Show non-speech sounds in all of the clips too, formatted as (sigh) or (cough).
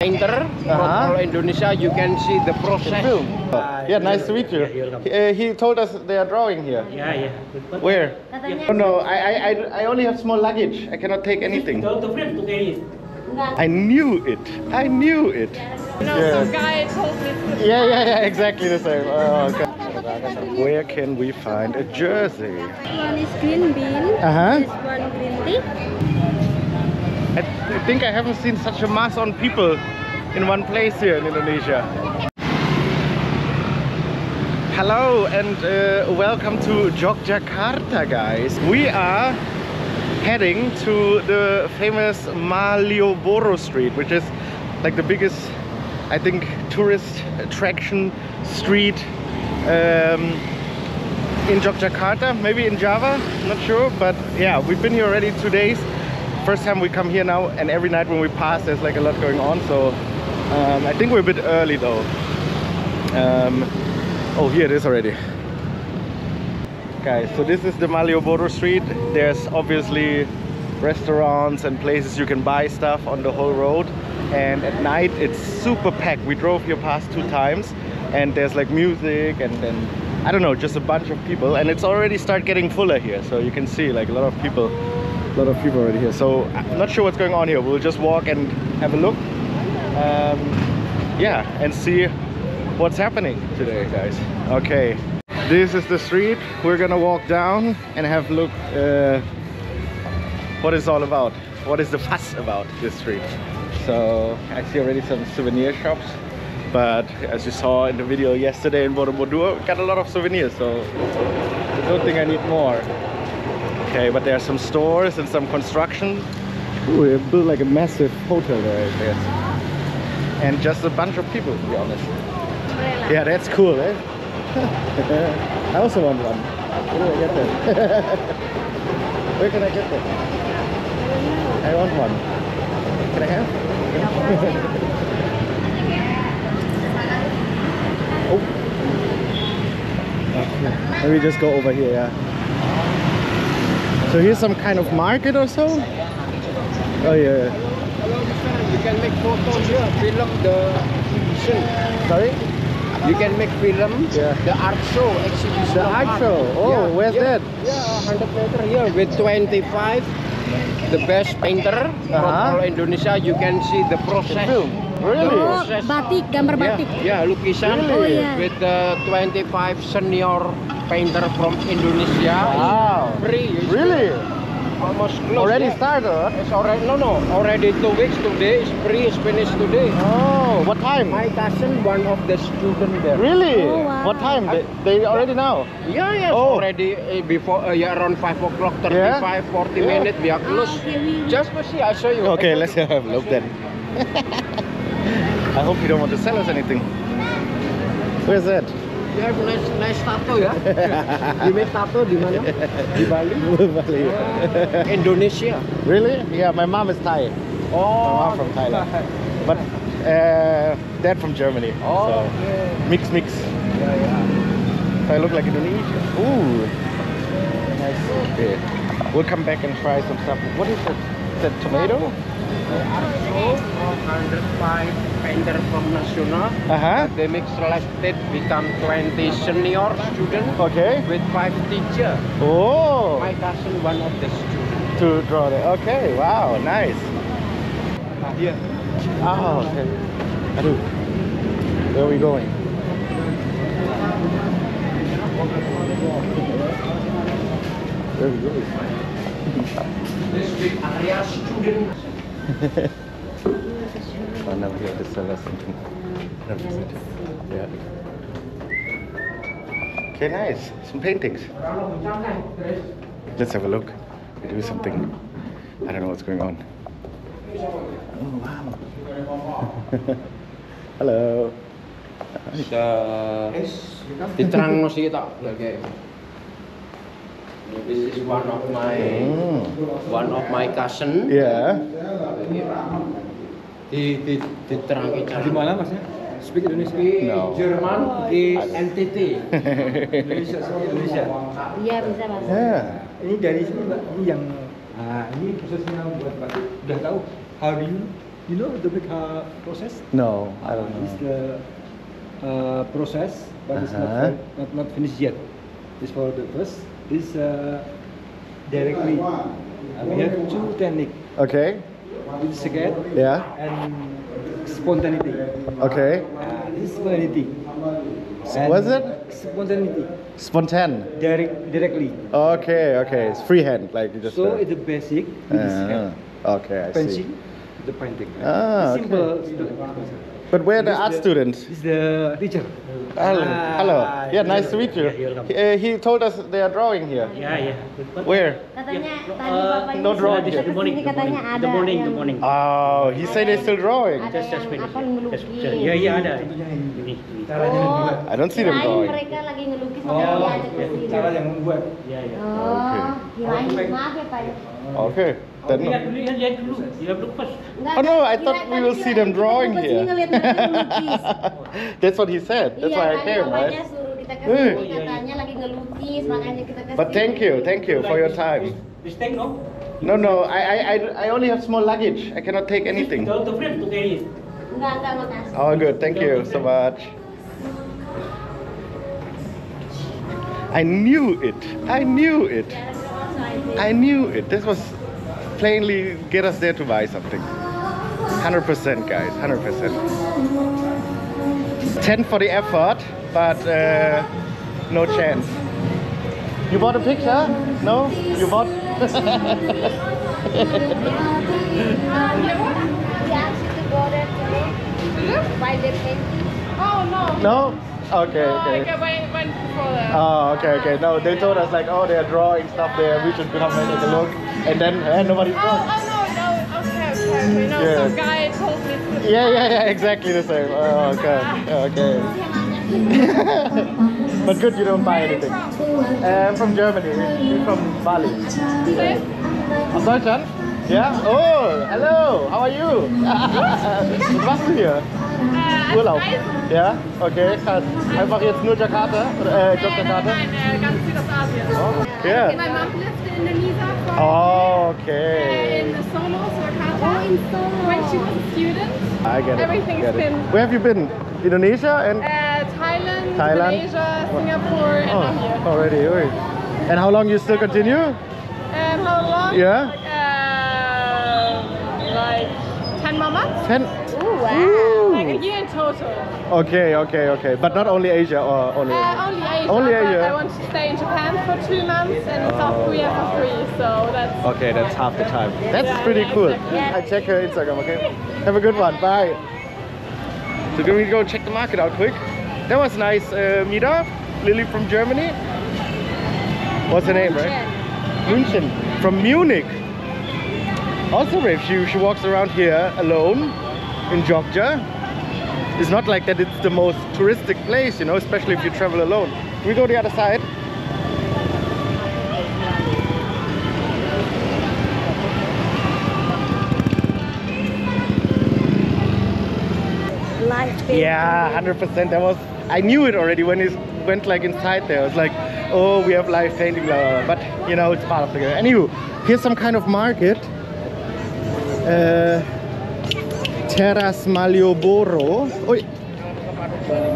painter from Uh-huh. all Indonesia. You can see the process. Film. Yeah, nice to meet you. He, uh, he told us they are drawing here. Yeah, yeah. Where? Katanya Oh no, I, I, I, I only have small luggage. I cannot take anything. Tell the friend to carry it. enggak. I knew it. I knew it. No, Yeah. some guy told me to. Yeah, yeah, yeah, exactly the same. Oh, okay. Where can we find a jersey? One is green bean. Uh-huh. This one green tea. I think I haven't seen such a mass on people in one place here in Indonesia. Hello and uh, welcome to Yogyakarta, guys. We are heading to the famous Malioboro Street, which is like the biggest, I think, tourist attraction street um, in Yogyakarta, maybe in Java, not sure, but yeah, we've been here already two days. First time we come here now, and every night when we pass, there's like a lot going on. So um, I think we're a bit early though. Um, oh, here it is already. Guys, so this is the Malioboro Street. There's obviously restaurants and places you can buy stuff on the whole road. And at night it's super packed. We drove here past two times and there's like music and then I don't know, just a bunch of people. And it's already start getting fuller here. So you can see like a lot of people, a lot of people already here. So I'm not sure what's going on here. We'll just walk and have a look. Um, yeah, and see what's happening today, guys. Okay, this is the street. We're gonna walk down and have a look uh, what it's all about. What is the (laughs) fuss about this street? So I see already some souvenir shops, but as you saw in the video yesterday in Borobudur, got a lot of souvenirs. So I don't think I need more. Okay, but there are some stores and some construction. Ooh, they built like a massive hotel there, I guess. And just a bunch of people, to be honest. Yeah, that's cool, eh? (laughs) I also want one. Where do I get that? (laughs) Where can I get that? I want one. Can I have? (laughs) oh. Okay. Maybe just go over here, yeah. So here's some kind of market or so? Oh yeah. Hello. You can make photos here. Film the exhibition. Sorry? You can make film. Yeah. The art show exhibition. The of art show? Oh, where's yeah. that? Yeah, 100 meter here with 25. The best painter from Uh-huh. all Indonesia. You can see the process. Film? Really? The Oh, batik, gambar Yeah, batik. yeah, lukisan Really? Oh, yeah. with the 25 senior painter from Indonesia. Wow. Free. It's Really? Almost close. Already yeah. started? It's already no no already two weeks today is free is finished today. Oh, what time? My cousin one of the student there. Really? Oh, wow. What time? They, they already know. Yeah yeah it's Oh. already uh, before uh, yeah around five o'clock 35 Yeah? 40 Yeah. minutes we are close. Ah, okay, we- Just to see I show you. Okay, let's you. have a look then. (laughs) I hope you don't want to sell us anything. Where's that? You have nice nice tattoo ya. you made tattoo di mana? Di Bali. (laughs) Bali. Indonesia. really? Yeah, my mom is Thai. My Oh. mom from Thailand. (laughs) But uh, dad from Germany. Oh. So okay. mix mix. Yeah yeah. So I look like Indonesia. Ooh. Nice. Okay. We'll come back and try some stuff. What is that? Is that tomato? Also 105 painter from national. Uh-huh. They make selected become 20 senior students. Okay. with five teacher. Oh. My cousin one of the student. to draw it. Okay, wow, nice. Yeah. Oh, okay. Aduh. Where are we going? Where are we going? This big area student. Now we have to sell us something. Representative. Yeah. Okay, nice. Some paintings. Let's have a look. We do something. I don't know what's going on. Oh, (laughs) wow. Hello. Sa diterang sih kita. This is one of my Mm. one of my cousin. Yeah. Di di diterangi cara. Di mana masnya? Speak Indonesia. Di No. Jerman di NTT. (laughs) Indonesia, Indonesia. Iya bisa mas. yeah. Ini dari sini mbak, ini yang Nah, ini khususnya buat batik. Udah tahu how do you You know the car process? No, I don't It's know. the uh, process, but it's not, Uh-huh. not not finished yet. It's for the first. This uh, directly. Uh, we have two technique. Okay. This second Yeah. and spontaneity. Okay. Uh, this spontaneity. And Was it? Spontaneity. Spontan. Direct, directly. Okay, okay. It's freehand, like you just So said. it's the basic. Is Ah, okay, I pencil, see. the painting. Ah, It's simple. Simple. But where are the art the- students? This is the teacher. Hello. Ah, Hello. Yeah, nice to meet you. Yeah, you're. Uh, he told us they are drawing here. Yeah, yeah. Where? Katanya uh, no drawing datang yet. ke The morning, sini the morning, ada the morning, the morning. Oh, he said they're still drawing. Just, just yang finish. apa Just, just, ya, ya ada. Ini, ini. Oh, I don't see them kirain drawing. mereka lagi ngelukis Oh, makanya diajak ke ya, sini. cara yang membuat. Ya, ya. Oh, kirain maaf ya Pak. ya. Okay. Then. Lihat dulu, lihat, lihat dulu. Lihat dulu pas. Enggak, Oh no, I thought we will see them drawing here. sini ngeliat mereka ngelukis. That's what he said. That's why I came, right? suruh kita ke sini hmm. katanya lagi ngelukis makanya kita ke But thank you, thank you for your time. This thing, no? No, no, I, I, I, I only have small luggage. I cannot take anything. The, the frame to carry it. Enggak, enggak makasih. Oh, good. Thank you so much. I knew it. I knew it. I knew it. This was plainly get us there to buy something. 100% guys, 100%. 10 for the effort, but uh, no chance. You bought a picture? No? You bought? (laughs) (laughs) He asked you to go there to buy the painting. Oh no. no. Okay, No, okay. like I went, before that. Oh, okay, okay. No, they told us like, oh, they're drawing stuff there. We should come and take a look. And then eh, nobody's oh, drawing. oh no, no. Okay, okay, okay. No, Yeah. some guy told me to. Yeah, yeah, yeah. Exactly the same. Oh, okay, okay. (laughs) but good, you don't buy anything. Uh, I'm from Germany. We're from Bali. Aus Deutschland? Ja? Oh, hello. How are you? Was machst du hier? Äh, Urlaub. Reisen. Ja? Okay, krass. Einfach jetzt nur Jakarta? Oder, äh, Jakarta? nein, nein, äh, ganz Südostasien. Oh, yeah. My mom lived in Indonesia for Oh, uh, okay. in Solo, Jakarta. in Solo. When she was a student. I get it. Everything's get it. Where have you been? Indonesia and Uh, Thailand, Thailand. Malaysia, Singapore, and now here. oh, already. oi. And how long you still continue? And how long? Yeah. Uh, like 10 more months? Ten. Oh, wow. Like a year in total. Okay, okay, okay. But not only Asia or only. Uh, only Asia. Only Asia. I want to stay in Japan for two months and in South Oh, Korea for three. So that's. Okay, that's half the time. That's Yeah, pretty yeah, cool. exactly. I check her Instagram, okay? Have a good one. Bye. So can we go check the market out quick? That was nice uh, meetup. Lily from Germany. What's her name, right? München. From Munich. Also brave. She, she walks around here alone in Jogja. It's not like that it's the most touristic place, you know, especially if you travel alone. Can we go the other side? Painting. Yeah, hundred percent. That was. I knew it already when it went like inside there. I was like, oh, we have live painting, blah, blah, blah. But you know, it's part of the game. Anywho, here's some kind of market. Uh, Teras Malioboro. Oi.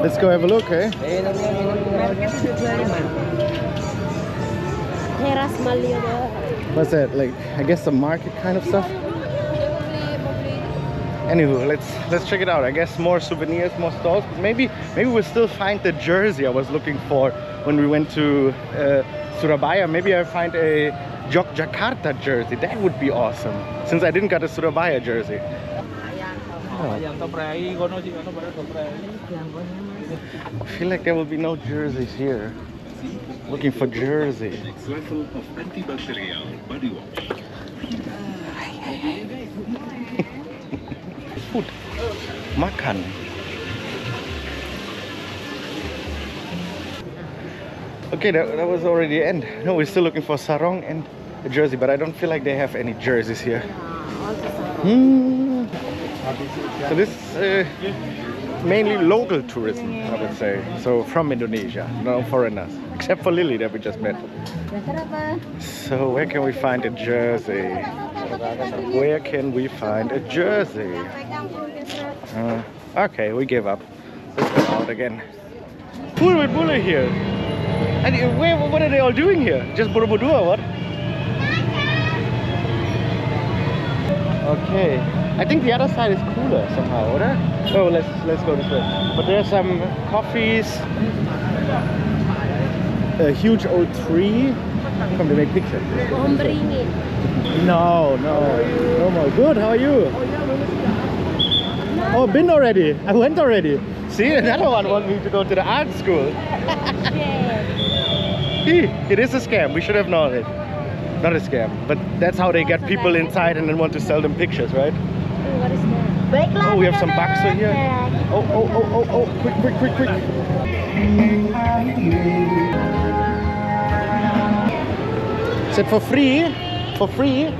Let's go have a look, eh? Teras Malioboro. What's that? Like, I guess some market kind of stuff. Anywho, let's let's check it out. I guess more souvenirs, more stalls. Maybe maybe we'll still find the jersey I was looking for when we went to uh, Surabaya. Maybe I find a Jakarta jersey. That would be awesome. Since I didn't get a Surabaya jersey. Toprai. I feel like there will be no jerseys here. Looking for jersey. next level of antibacterial body wash. Food. Makan. Okay, that, that was already the end. No, we're still looking for sarong and a jersey, but I don't feel like they have any jerseys here. Hmm. So this uh, mainly local tourism, I would say. So from Indonesia, no foreigners, (laughs) except for Lily that we just met. So where can we find a jersey? Where can we find a jersey? Uh, okay, we give up. Let's go out again. With bully here. And where, what are they all doing here? Just Borobudur or what? Okay. I think the other side is cooler somehow, oder? Oh, let's let's go this way. But there's some coffees. A huge old tree. Come to make pictures. No, no, oh no more. Good. How are you? Oh, been already. I went already. See, (laughs) another one want me to go to the art school. Hee, it is a scam. We should have known it. Not a scam, but that's how they get people inside and then want to sell them pictures, right? What is that? Baiklah. Oh, we have some bakso here. Oh, oh, oh, oh, oh, quick, quick, quick, quick. Is it for free? For free?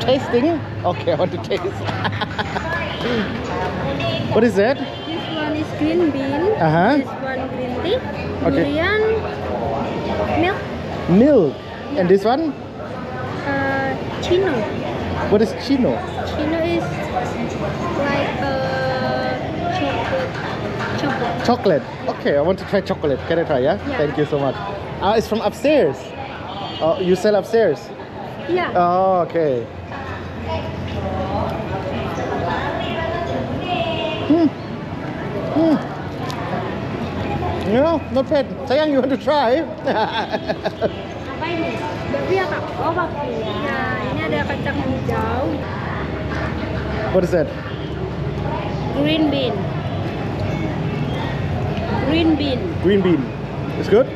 Tasting? Okay, I want to taste. (laughs) what is that? This one is green bean. Uh-huh. This one green tea. Okay. Durian, milk, Milk. And this one? uh, chino. What is chino? Chino is like uh, chocolate. Chocolate. Chocolate. Okay, I want to try chocolate. Can I try, yeah? Yeah. Thank you so much. Ah, it's from upstairs. Oh, you sell upstairs? Yeah. Oh, okay. Hmm. Hmm. Yeah, not bad. Sayang, you want to try? Apa ini? Bakpia kak? Oh bakpia. Nah, ini ada kacang hijau. what is that? Green bean. Green bean. Green bean. It's good?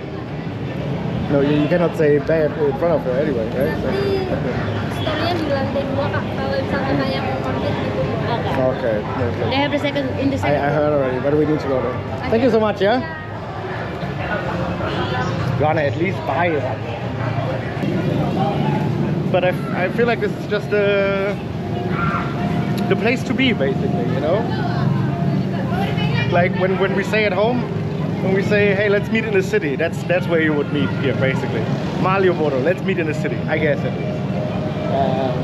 No, you, you cannot say bad in front of her anyway, right? So- Storynya di lantai dua kak. Kalau misalnya kayak mau. Okay. no. They have the second in the I, I heard already, but we need to go there. Thank you so much, yeah? Gonna at least buy it. But I, I feel like this is just the, the place to be, basically, you know? Like when, when we say at home, when we say, hey, let's meet in the city, that's that's where you would meet here, basically. Malioboro, let's meet in the city, I guess at least. Um,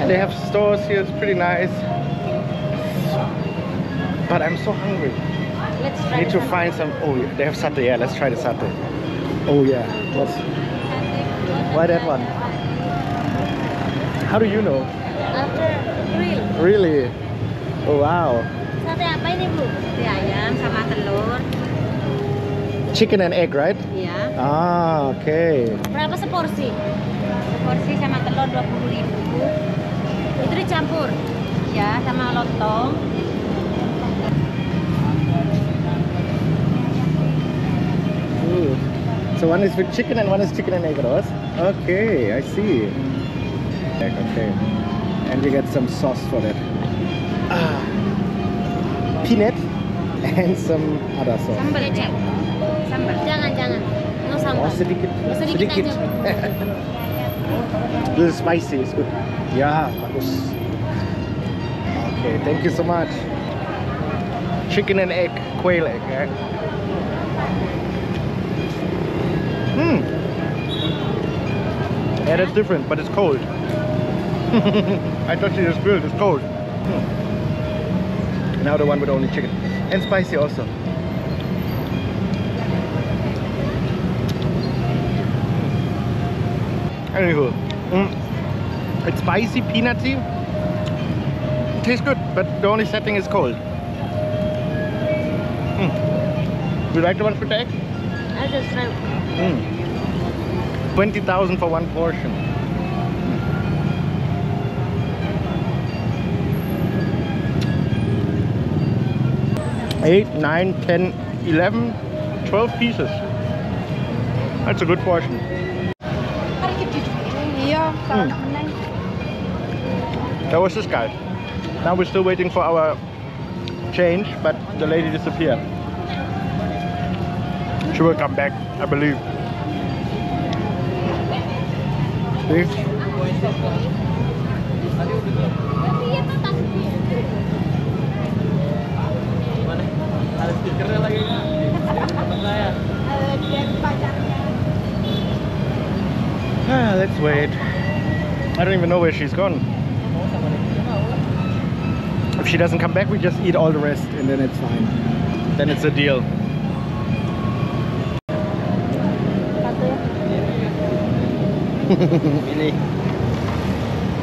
and they have stores here, it's pretty nice. But I'm so hungry. Let's try need to some. find some. Oh, they have satay. Yeah, let's try the satay. Oh yeah. Let's. Why that one? How do you know? After grill. Really? Oh wow. Sate apa ini bu? Sate ayam sama telur. Chicken and egg, right? Iya. Ah, okay. Berapa seporsi? Seporsi sama telur dua puluh ribu. Itu dicampur. Ya, sama lontong. So one is with chicken and one is chicken and egg roast. Okay, I see. Okay. And you get some sauce for that. Ah. Peanut and some other sauce. Sambal ya. Sambal. Jangan, jangan. No sambal. Oh, sambal. sedikit. Oh, sedikit aja. (laughs) This is spicy, it's good. Yeah, bagus. Okay, thank you so much. Chicken and egg, quail egg. Eh? Hmm. Yeah, that's different, but it's cold. (laughs) I thought it was grilled, it's cold. Hmm. Now the one with only chicken. And spicy also. Anywho, mm, it's spicy, peanutty. It tastes good, but the only setting is cold. Mm. You like the one with the egg? I just try. Mm. 20,000 for one portion. Eight, nine, ten, eleven, twelve pieces. That's a good portion. Hmm. That was this guy. Now we're still waiting for our change, but the lady disappeared. She will come back, I believe. Ah, let's wait. I don't even know where she's gone. If she doesn't come back, we just eat all the rest and then it's fine. Then it's a deal.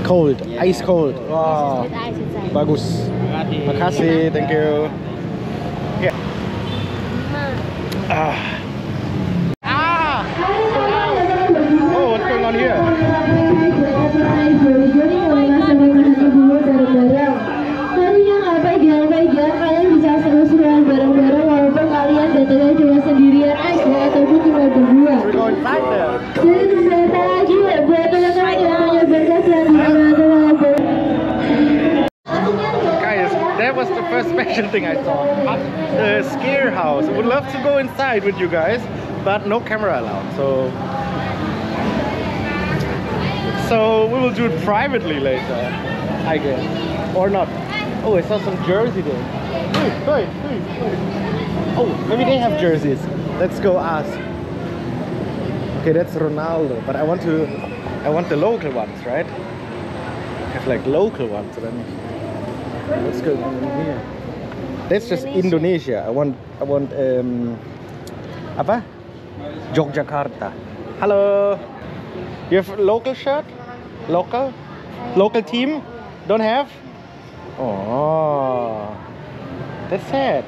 Cold, ice cold. Wow. Bagus. Makasih, thank you. Yeah. Ah. Ah! Oh, what's going on here? Harinya nggak pegang-pegang, kalian bisa seru-seruan bareng-bareng walaupun kalian datangnya cuma sendirian aja ataupun cuma berdua. First special thing I saw. The scare house. Would love to go inside with you guys, but no camera allowed. So, so we will do it privately later, I guess, or not. Oh, I saw some jersey there. Hey, hey, hey. Oh, maybe they have jerseys. Let's go ask. Okay, that's Ronaldo, but I want to, I want the local ones, right? Have like local ones, then. On in here? That's just Indonesia. I want I want um apa? Yogyakarta. Hello. You have local shirt? Local? Local team? Don't have? Oh. That's sad.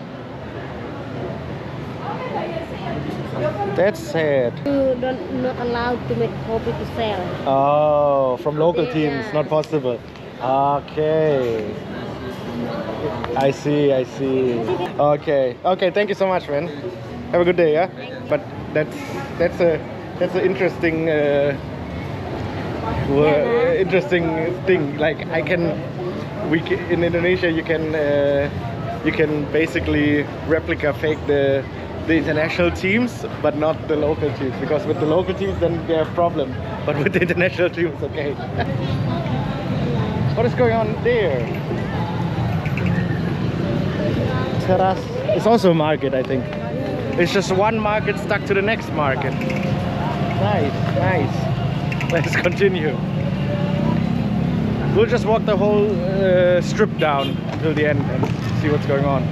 That's sad. You don't not allowed to make copy to sell. Oh, from local teams, not possible. Okay. I see, I see. Okay, okay. Thank you so much, man. Have a good day, yeah. But that's that's a that's an interesting uh, interesting thing. Like I can, we ca- in Indonesia you can uh, you can basically replica fake the the international teams, but not the local teams. Because with the local teams, then they have problem. But with the international teams, okay. (laughs) what is going on there? Terrace. It's also a market, I think. It's just one market stuck to the next market. Nice, nice. Let's continue. We'll just walk the whole uh, strip down until the end and see what's going on.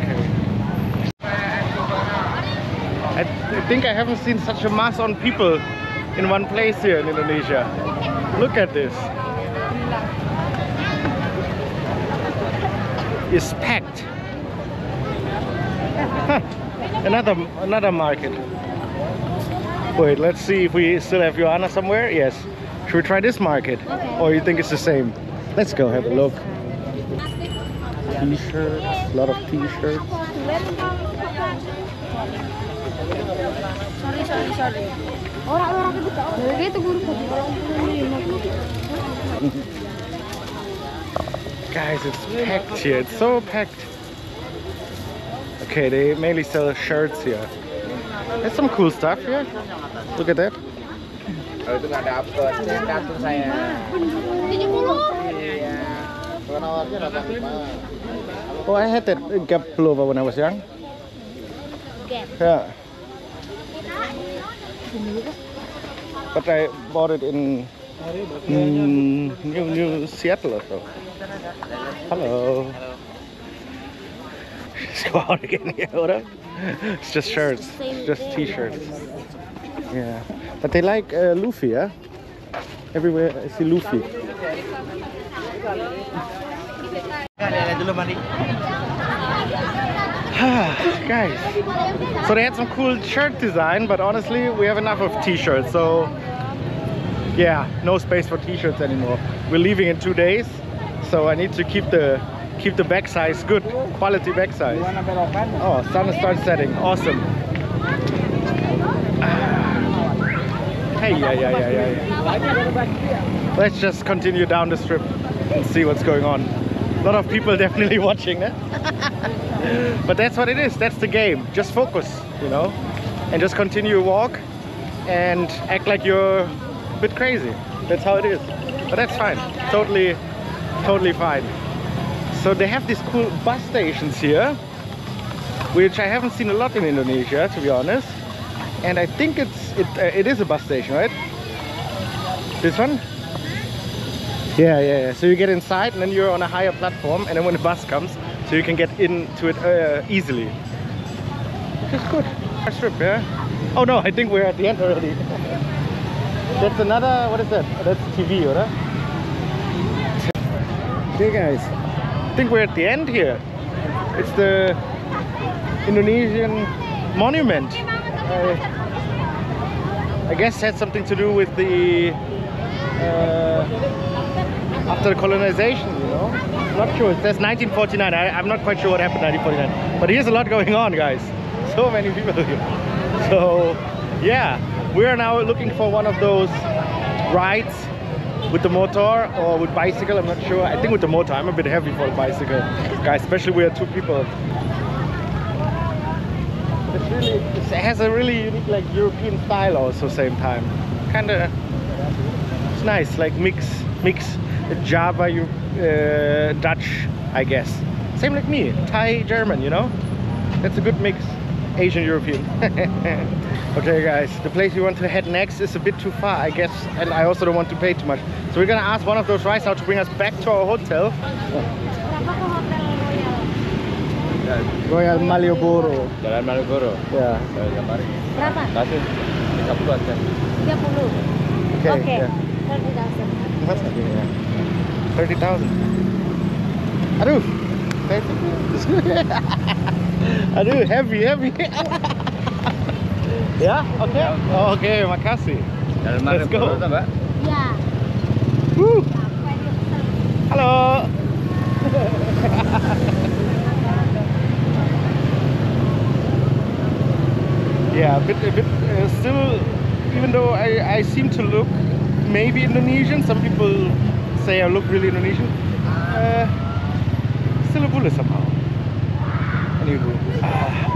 Okay. I, th- I think I haven't seen such a mass on people in one place here in Indonesia. Look at this. It's packed. (laughs) Another another market. Wait, let's see if we still have Joanna somewhere. Yes. Should we try this market? Or you think it's the same? Let's go have a look. T-shirts, a lot of t-shirts. Sorry, sorry, sorry. Guys, it's packed here. It's so packed. Okay, they mainly sell shirts here. There's some cool stuff here. Look at that. Kalau itu nggak dapet, kartu saya. Iya. Kalau nawarnya dapat lima. Oh, I had that Gap pullover when I was young. Yeah. But I bought it in mm, New New Seattle or so. Hello. (laughs) Go out again (laughs) here, what up? It's just shirts, it's just t-shirts. Yeah, but they like uh, Luffy, yeah. Everywhere I see Luffy. (sighs) Guys, so they had some cool shirt design, but honestly, we have enough of t-shirts. So yeah, no space for t-shirts anymore. We're leaving in two days, so I need to keep the keep the back size good, quality back size. Oh, sun starts setting. Awesome. (sighs) Hey, yeah, yeah, yeah, yeah. Let's just continue down the strip and see what's going on. A lot of people (laughs) definitely watching that. (laughs) but that's what it is. That's the game. Just focus, you know, and just continue walk and act like you're a bit crazy. That's how it is. But that's fine. Totally, totally fine. So they have these cool bus stations here, which I haven't seen a lot in Indonesia, to be honest. And I think it's it uh, it is a bus station, right? This one? Yeah, yeah, yeah. So you get inside and then you're on a higher platform and then when the bus comes, so you can get into it uh, easily. Which is good. First trip, yeah? Oh no, I think we're at the end already. (laughs) That's another, what is that? That's TV, right? Hey guys, I think we're at the end here. It's the Indonesian monument. I, I guess had something to do with the uh, after the colonization, you know. Not sure. It says 1949. I, I'm not quite sure what happened in 1949. But here's a lot going on, guys. (laughs) So many people here. So, yeah, we are now looking for one of those rides with the motor or with bicycle. I'm not sure. I think with the motor. I'm a bit heavy for the bicycle, guys. Especially we are two people. It's really, it has a really unique, like European style also same time. Kind of, it's nice, like mix, mix Java, uh, Dutch, I guess. Same like me, Thai, German, you know? That's a good mix, Asian, European. (laughs) okay guys, the place we want to head next is a bit too far, I guess, and I also don't want to pay too much. So we're gonna ask one of those rides now to bring us back to our hotel. Berapa ke hotel Royal? Royal Malioboro. Jalan Malioboro. Yeah. Saya gambarin. Berapa? Kasih 30 aja. 30. Okay. Oke. yeah. 30,000. Mas, yeah. 30,000. Aduh. (laughs) Aduh, heavy, heavy. (laughs) ya, oke. okay, makasih. Jalan Let's go. Malioboro, Mbak. Woo. Ya, apa ini? Halo. yeah, a bit, a bit. Uh, still, even though I, I seem to look maybe Indonesian, some people say I look really Indonesian. Uh, still a bule somehow. Anywho, uh, (laughs)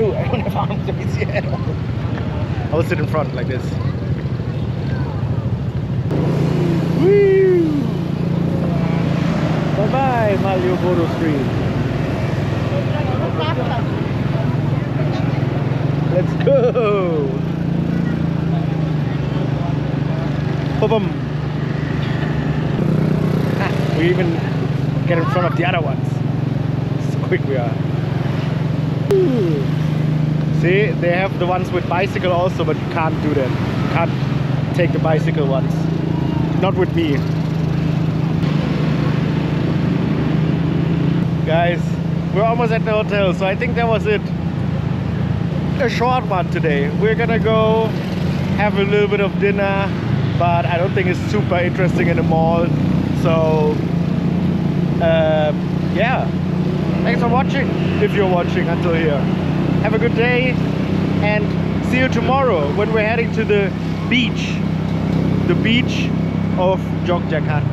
I don't have arms to see at all. I will sit in front like this. Woo! Bye bye, Malioboro Street. Let's go! Boom! We even get in front of the other ones. So quick we are. Ooh. See, they have the ones with bicycle also, but you can't do that. You can't take the bicycle ones. Not with me. Guys, we're almost at the hotel, so I think that was it. A short one today. We're gonna go have a little bit of dinner, but I don't think it's super interesting in the mall. So, uh, yeah. Thanks for watching, if you're watching until here. Have a good day, and see you tomorrow when we're heading to the beach. The beach of Yogyakarta.